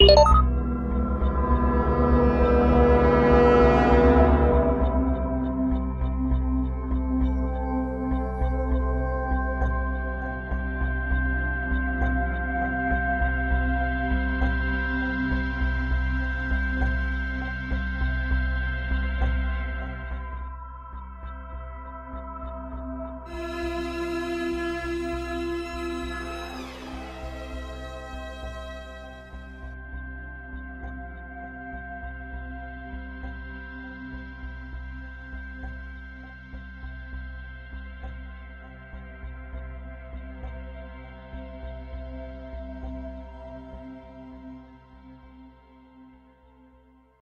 you